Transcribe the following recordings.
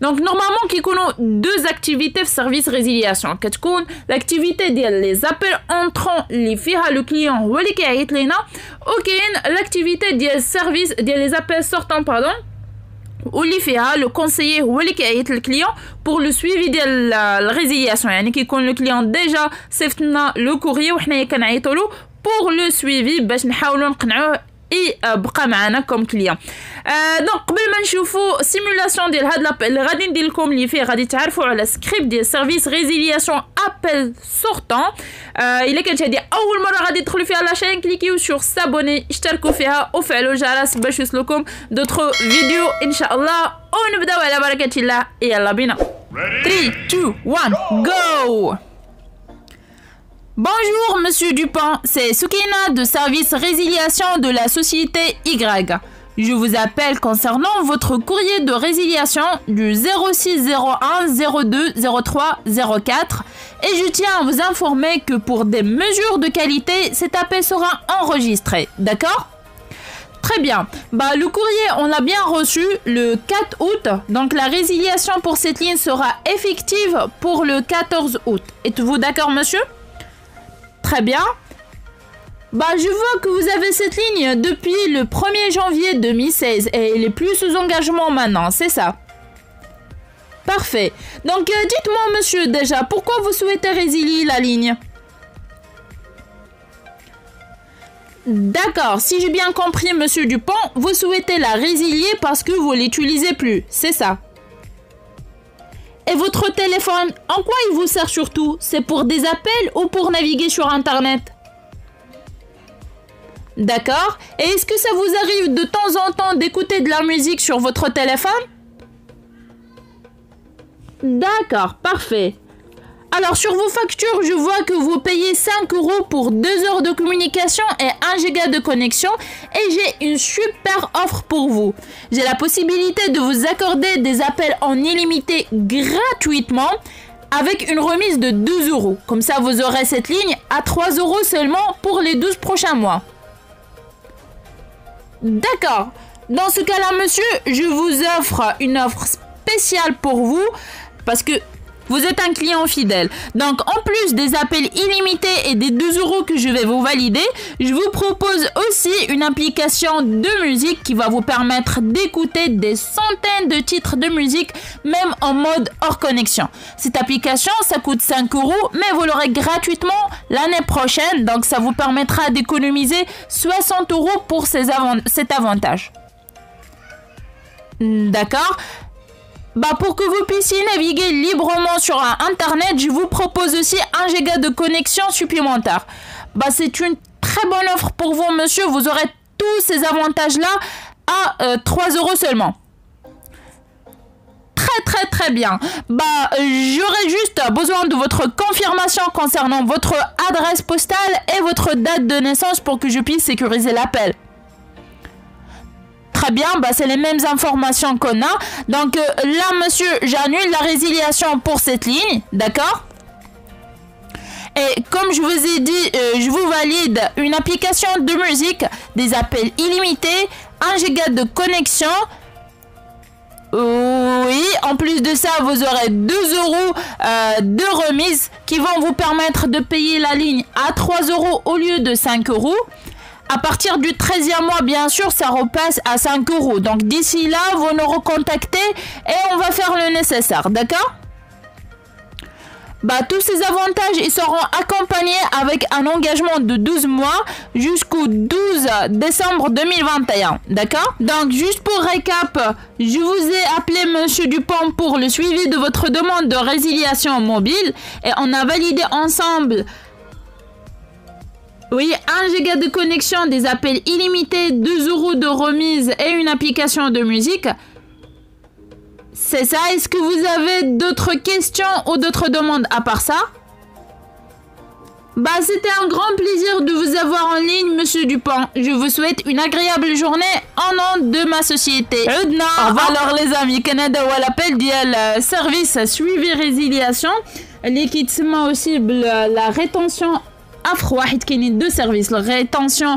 دونك نورمالمون كيكونوا دوز اكتيفيتي في سيرفيس ريزيلياسيون كتكون لاكتيفيتي ديال لي زابيل اونترون اللي فيها لو كليون هو اللي كيعيط لينا وكاين لاكتيفيتي ديال السيرفيس ديال لي زابيل سورتون باردون واللي فيها لو كونسيي هو اللي كيعيط للكليون بور لو سويفي ديال الريزيلياسيون يعني كيكون لو كليون ديجا صيفط لنا لو كوريي وحنايا كنعيطوا له بور لو سويفي باش نحاولوا نقنعوه اي بقى معنا كوم كليون آه دونك قبل ما نشوفوا سيمولاسيون ديال هاد لابل اللي غادي ندير لكم اللي فيه غادي تعرفوا على سكريبت ديال سيرفيس ريزيلياسيون ابل سورتون آه إلا كانت هذه أول مرة غادي تدخلوا فيها لاشين كليكيو سور سابوني اشتركوا فيها وفعلوا الجرس باش يوصلكم دوطخ فيديو ان شاء الله ونبدأو على بركة الله. يلا بينا. 3 2 1 جو Bonjour Monsieur Dupont, c'est Sukina de service résiliation de la société Y. Je vous appelle concernant votre courrier de résiliation du 0601 02 03 04 et je tiens à vous informer que pour des mesures de qualité, cet appel sera enregistré. D'accord? Très bien. Bah, le courrier, on l'a bien reçu le 4 août. Donc la résiliation pour cette ligne sera effective pour le 14 août. Êtes-vous d'accord, monsieur? Très bien. Bah, je vois que vous avez cette ligne depuis le 1er janvier 2016 et elle est plus sous engagement maintenant, c'est ça Parfait. Donc, euh, dites-moi, monsieur, déjà, pourquoi vous souhaitez résilier la ligne? D'accord, si j'ai bien compris, monsieur Dupont, vous souhaitez la résilier parce que vous l'utilisez plus, c'est ça? Et votre téléphone, en quoi il vous sert surtout? C'est pour des appels ou pour naviguer sur Internet? D'accord. Et est-ce que ça vous arrive de temps en temps d'écouter de la musique sur votre téléphone? D'accord, parfait. Alors sur vos factures, je vois que vous payez 5 euros pour 2 heures de communication et 1 giga de connexion et j'ai une super offre pour vous. J'ai la possibilité de vous accorder des appels en illimité gratuitement avec une remise de 12 euros. Comme ça, vous aurez cette ligne à 3 euros seulement pour les 12 prochains mois. D'accord. Dans ce cas-là, monsieur, je vous offre une offre spéciale pour vous parce que vous êtes un client fidèle. Donc, en plus des appels illimités et des 2 euros que je vais vous valider, je vous propose aussi une application de musique qui va vous permettre d'écouter des centaines de titres de musique, même en mode hors connexion. Cette application, ça coûte 5 euros, mais vous l'aurez gratuitement l'année prochaine. Donc, ça vous permettra d'économiser 60 euros pour ces cet avantage. D'accord? Bah pour que vous puissiez naviguer librement sur internet, je vous propose aussi 1 giga de connexion supplémentaire. Bah c'est une très bonne offre pour vous monsieur, vous aurez tous ces avantages là à 3 euros seulement. Très très très bien. Bah j'aurais juste besoin de votre confirmation concernant votre adresse postale et votre date de naissance pour que je puisse sécuriser l'appel. Bien, bah, c'est les mêmes informations qu'on a. Donc euh, là, monsieur, j'annule la résiliation pour cette ligne, d'accord? Et comme je vous ai dit, euh, je vous valide une application de musique, des appels illimités, 1 giga de connexion. Oui, en plus de ça, vous aurez 2 euros euh, de remise qui vont vous permettre de payer la ligne à 3 euros au lieu de 5 euros. À partir du 13e mois, bien sûr, ça repasse à 5 euros. Donc d'ici là, vous nous recontactez et on va faire le nécessaire, d'accord? Bah, tous ces avantages ils seront accompagnés avec un engagement de 12 mois jusqu'au 12 décembre 2021. D'accord? Donc, juste pour récap, je vous ai appelé Monsieur Dupont pour le suivi de votre demande de résiliation mobile et on a validé ensemble oui, 1 giga de connexion, des appels illimités, 2 euros de remise et une application de musique. C'est ça. Est-ce que vous avez d'autres questions ou d'autres demandes à part ça? Bah, c'était un grand plaisir de vous avoir en ligne, Monsieur Dupont. Je vous souhaite une agréable journée en nom de ma société. Alors, les amis, Canada ou l'appel le service suivi résiliation. L'équipe aussi la rétention افخ واحد كاينين دو سيرفيس الغيتونسيون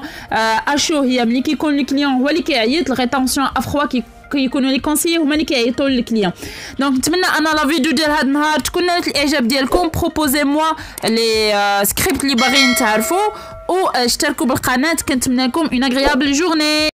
اشو هي ملي كيكون الكليون هو اللي كيعيط الغيتونسيون افخوا كي كيكونوا لي كونسيي هما اللي كيعيطوا للكليون دونك نتمنى ان لا فيديو ديال هذا النهار تكون نالت الاعجاب ديالكم بروبوزي موا لي سكريبت اللي باغيين تعرفوا واشتركوا بالقناه كنتمنى لكم اون اغريابل جورني